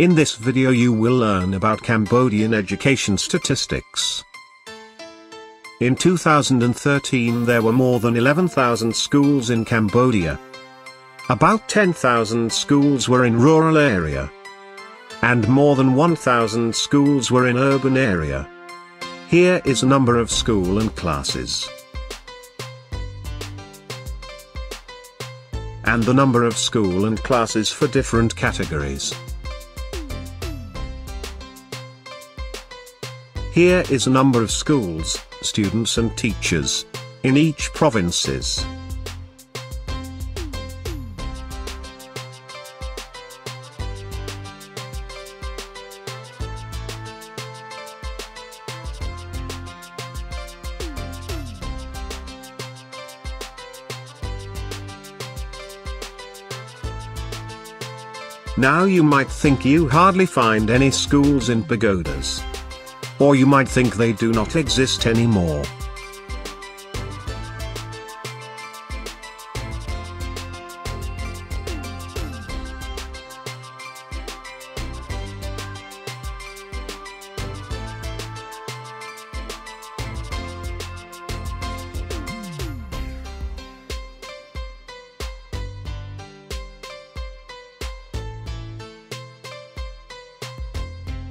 In this video you will learn about Cambodian education statistics. In 2013 there were more than 11,000 schools in Cambodia. About 10,000 schools were in rural area. And more than 1,000 schools were in urban area. Here is a number of school and classes. And the number of school and classes for different categories. Here is a number of schools, students and teachers, in each provinces. Now you might think you hardly find any schools in pagodas. Or you might think they do not exist anymore.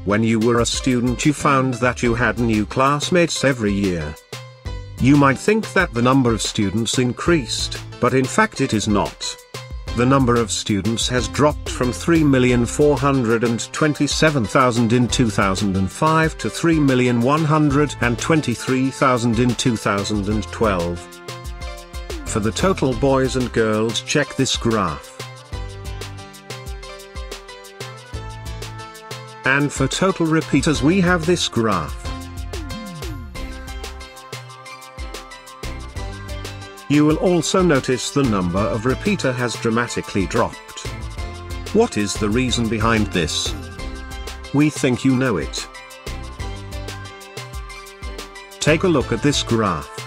When you were a student you found that you had new classmates every year. You might think that the number of students increased, but in fact it is not. The number of students has dropped from 3,427,000 in 2005 to 3,123,000 in 2012. For the total boys and girls check this graph. And for total repeaters we have this graph. You will also notice the number of repeater has dramatically dropped. What is the reason behind this? We think you know it. Take a look at this graph.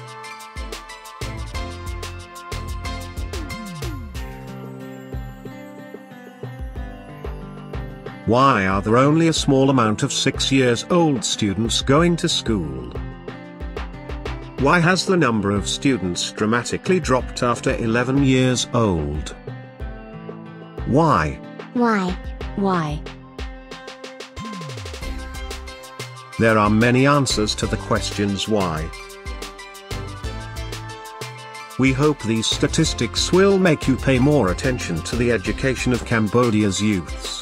Why are there only a small amount of 6 years old students going to school? Why has the number of students dramatically dropped after 11 years old? Why? Why? Why? There are many answers to the questions why. We hope these statistics will make you pay more attention to the education of Cambodia's youths.